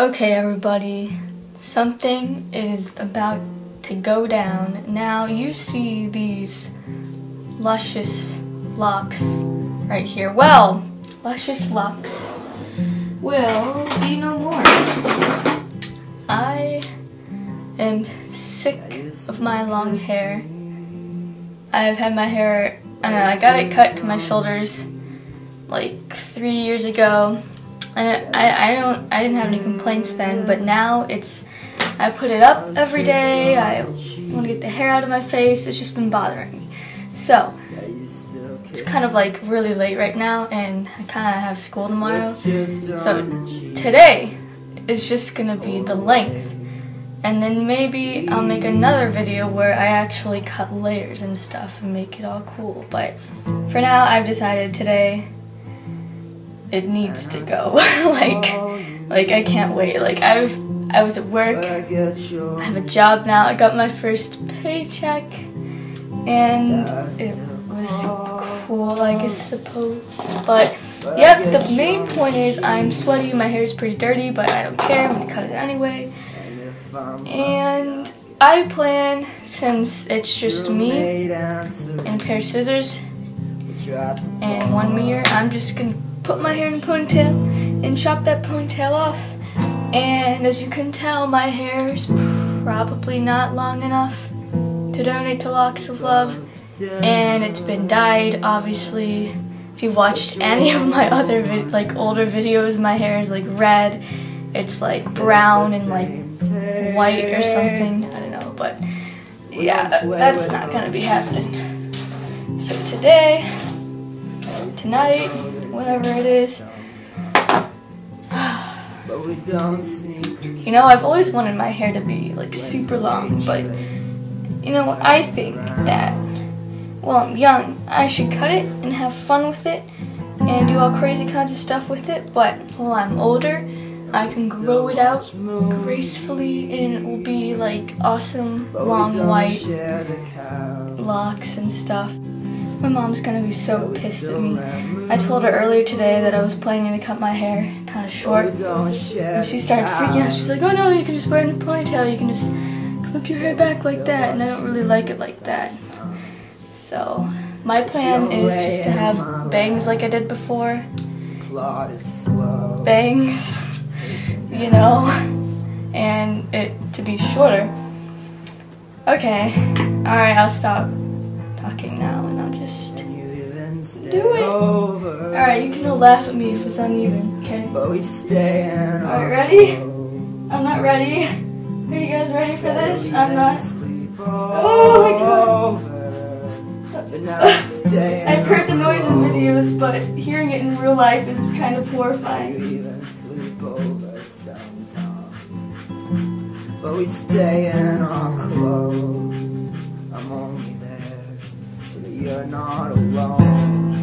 Okay, everybody, something is about to go down. Now, you see these luscious locks right here. Well, luscious locks will be no more. I am sick of my long hair. I've had my hair, I know, I got it cut to my shoulders like three years ago and I, I don't I didn't have any complaints then but now it's I put it up every day I want to get the hair out of my face it's just been bothering me. So it's kind of like really late right now and I kind of have school tomorrow. So today is just gonna be the length. And then maybe I'll make another video where I actually cut layers and stuff and make it all cool but for now I've decided today it needs to go. like, like I can't wait. Like I've, I was at work. I have a job now. I got my first paycheck, and it was cool. I guess suppose. But yep, the main point is I'm sweaty. My hair is pretty dirty, but I don't care. I'm gonna cut it anyway. And I plan, since it's just me and pair of scissors and one mirror, I'm just gonna put my hair in a ponytail and chop that ponytail off. And as you can tell, my hair is probably not long enough to donate to Locks of Love. And it's been dyed, obviously. If you've watched any of my other like older videos, my hair is like red. It's like brown and like white or something. I don't know, but yeah, that's not gonna be happening. So today, tonight, whatever it is. you know, I've always wanted my hair to be like super long, but you know what? I think that while I'm young, I should cut it and have fun with it and do all crazy kinds of stuff with it. But while I'm older, I can grow it out gracefully and it will be like awesome long white locks and stuff. My mom's gonna be so pissed at me. I told her earlier today that I was planning to cut my hair kind of short. And she started freaking out. She's like, oh no, you can just wear it in a ponytail. You can just clip your hair back like that. And I don't really like it like that. So, my plan is just to have bangs like I did before. Bangs, you know, and it to be shorter. Okay, alright, I'll stop talking now just do it. Alright, you can all laugh at me if it's uneven, okay? Alright, ready? I'm not ready. Are you guys ready for this? I'm not. Oh my god. I've heard the noise in videos, but hearing it in real life is kind of horrifying. But we stay in our clothes. You're not alone.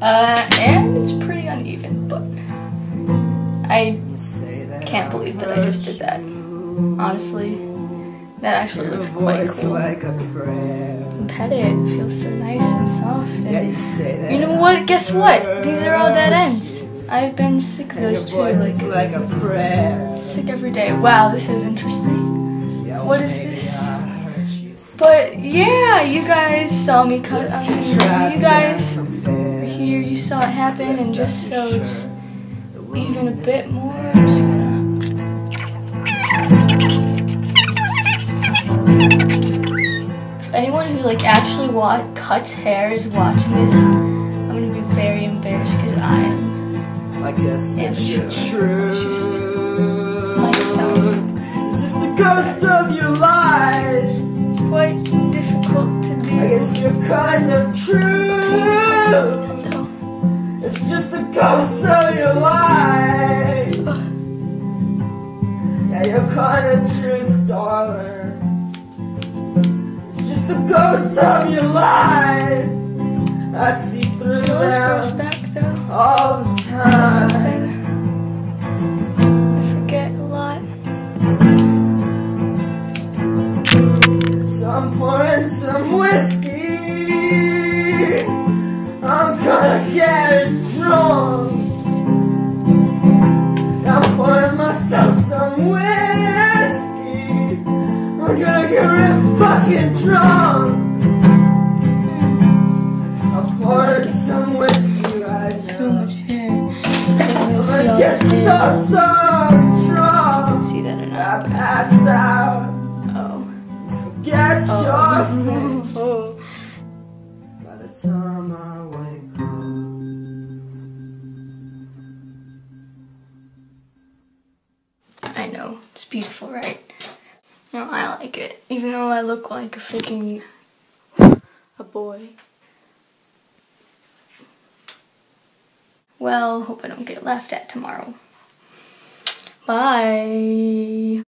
Uh, and it's pretty uneven, but I can't believe that I just did that. Honestly, that actually looks quite cool. And pet it, it feels so nice and soft. And you know what? Guess what? These are all dead ends. I've been sick of those too, like, a prayer sick every day. Wow, this is interesting. What is this? But yeah, you guys saw me cut. I mean, you guys were here, you saw it happen, and just so it's even a bit more, I'm just gonna. If anyone who like actually wa cuts hair is watching this, I'm gonna be very embarrassed because I am. I guess that's true. It's just myself. Is this the ghost of your lies? Quite difficult to do. I guess you're kind of true. It's just the ghost of your life. Yeah, you're kind of truth, darling. It's just the ghost of your life. I see through This goes back though. All the time. whiskey. I'm gonna get drunk. I'm pouring myself some whiskey. I'm gonna get real fucking drunk. I'm pouring some whiskey right now. So much hair. I can. See that or not? I pass out. Oh. Get Oh. oh. By the time I wake up. I know. It's beautiful, right? No, I like it. Even though I look like a freaking a boy. Well, hope I don't get laughed at tomorrow. Bye.